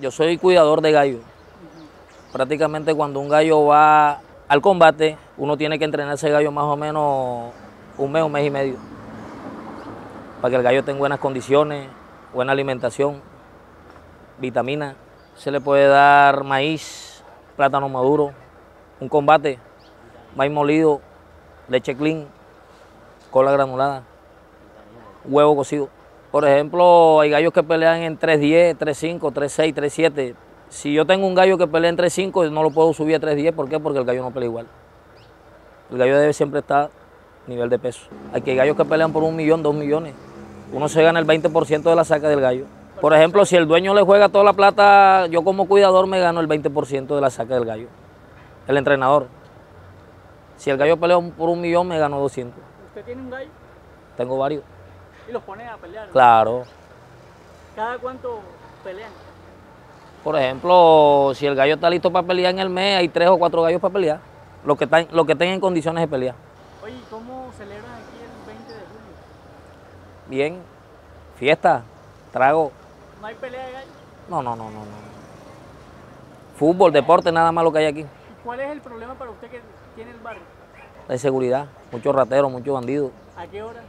Yo soy cuidador de gallos. Prácticamente cuando un gallo va al combate, uno tiene que entrenar ese gallo más o menos un mes, un mes y medio. Para que el gallo tenga buenas condiciones, buena alimentación, vitamina. Se le puede dar maíz, plátano maduro, un combate, maíz molido, leche clean, cola granulada, huevo cocido. Por ejemplo, hay gallos que pelean en 3.10, 3.5, 3.6, 3.7. Si yo tengo un gallo que pelea en 3.5, no lo puedo subir a 3.10. ¿Por qué? Porque el gallo no pelea igual. El gallo debe siempre estar nivel de peso. Hay que gallos que pelean por un millón, dos millones. Uno se gana el 20% de la saca del gallo. Por ejemplo, si el dueño le juega toda la plata, yo como cuidador me gano el 20% de la saca del gallo. El entrenador. Si el gallo pelea por un millón, me gano 200. ¿Usted tiene un gallo? Tengo varios. Y los pone a pelear. Claro. ¿Cada cuánto pelean? Por ejemplo, si el gallo está listo para pelear en el mes, hay tres o cuatro gallos para pelear. Los que, están, los que estén en condiciones de pelear. Oye, ¿y ¿cómo celebran aquí el 20 de julio? Bien. Fiesta, trago. ¿No hay pelea de gallo? No, no, no, no, no. Fútbol, deporte, nada más lo que hay aquí. ¿Y cuál es el problema para usted que tiene el barrio? La inseguridad, muchos rateros, muchos bandidos. ¿A qué hora?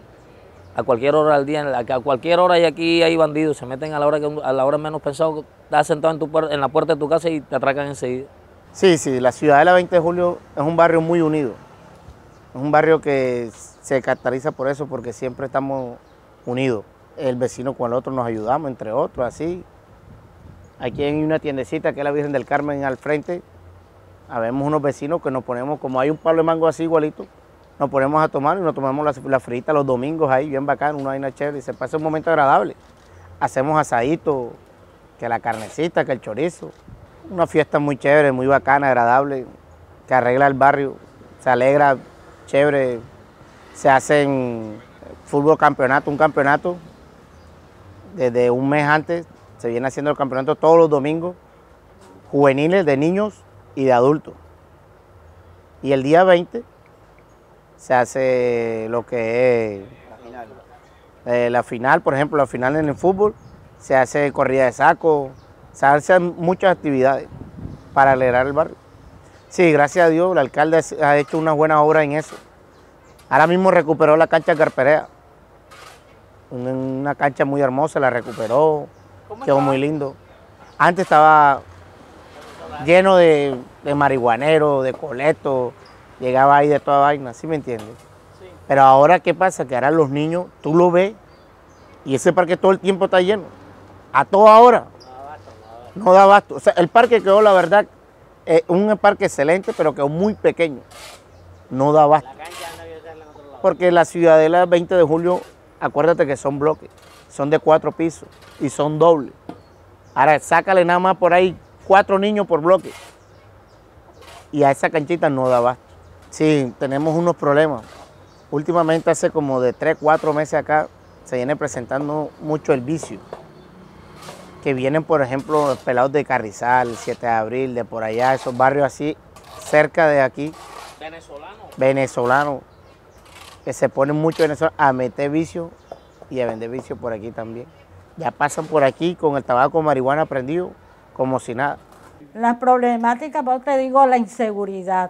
A cualquier hora del día, a cualquier hora y aquí hay bandidos, se meten a la hora que a la hora menos pensado, estás sentado en, tu, en la puerta de tu casa y te atracan enseguida. Sí, sí, la Ciudadela 20 de Julio es un barrio muy unido. Es un barrio que se caracteriza por eso, porque siempre estamos unidos. El vecino con el otro nos ayudamos, entre otros, así. Aquí hay una tiendecita que es la Virgen del Carmen al frente. Habemos unos vecinos que nos ponemos, como hay un palo de mango así igualito, nos ponemos a tomar y nos tomamos la, la frita los domingos ahí, bien bacán, una vaina chévere, y se pasa un momento agradable. Hacemos asadito, que la carnecita, que el chorizo. Una fiesta muy chévere, muy bacana, agradable, que arregla el barrio, se alegra, chévere. Se hacen fútbol campeonato, un campeonato. Desde un mes antes se viene haciendo el campeonato todos los domingos, juveniles, de niños y de adultos. Y el día 20 se hace lo que es eh, la final, por ejemplo, la final en el fútbol, se hace corrida de saco, se hacen muchas actividades para alegrar el barrio. Sí, gracias a Dios, el alcalde ha hecho una buena obra en eso. Ahora mismo recuperó la cancha Carperea, una, cancha muy hermosa, la recuperó, ¿Cómo quedó muy lindo. Antes estaba lleno de, de marihuaneros, de coletos, llegaba ahí de toda vaina, ¿sí me entiendes? Sí. Pero ahora, ¿qué pasa? Que ahora los niños, tú lo ves y ese parque todo el tiempo está lleno. A toda hora. No da abasto. O sea, el parque quedó, la verdad, es un parque excelente, pero quedó muy pequeño. No da abasto. Porque la ciudadela 20 de julio, acuérdate que son bloques, son de cuatro pisos y son dobles. Ahora, sácale nada más por ahí cuatro niños por bloque. Y a esa canchita no da abasto. Sí, tenemos unos problemas. Últimamente, hace como de 3, 4 meses acá, se viene presentando mucho el vicio. Que vienen, por ejemplo, pelados de Carrizal, 7 de abril, de por allá, esos barrios así, cerca de aquí, Venezolano. venezolanos, que se ponen mucho venezolanos a meter vicio y a vender vicio por aquí también. Ya pasan por aquí con el tabaco marihuana prendido como si nada. La problemática, pues te digo, la inseguridad.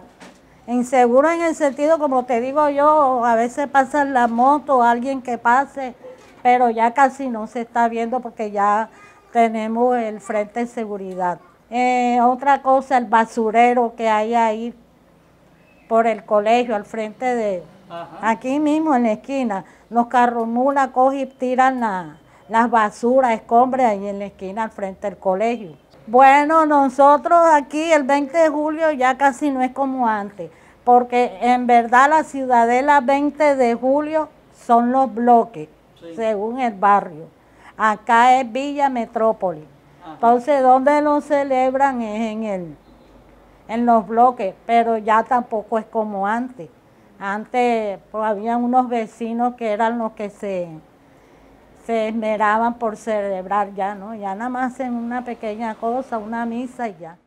Inseguro en el sentido, como te digo yo, a veces pasa la moto, alguien que pase, pero ya casi no se está viendo porque ya tenemos el frente de seguridad. Eh, otra cosa, el basurero que hay ahí por el colegio, al frente de, aquí mismo en la esquina. Los carros mula cogen y tiran la- las basuras, escombres ahí en la esquina, al frente del colegio. Bueno, nosotros aquí el 20 de julio ya casi no es como antes, porque en verdad la ciudadela 20 de julio son los bloques, según el barrio. Acá es Villa Metrópoli. Entonces, donde lo celebran es en el, en los bloques, pero ya tampoco es como antes. Antes pues, había unos vecinos que eran los que se, se esmeraban por celebrar ya, ¿no? Ya nada más en una pequeña cosa, una misa y ya.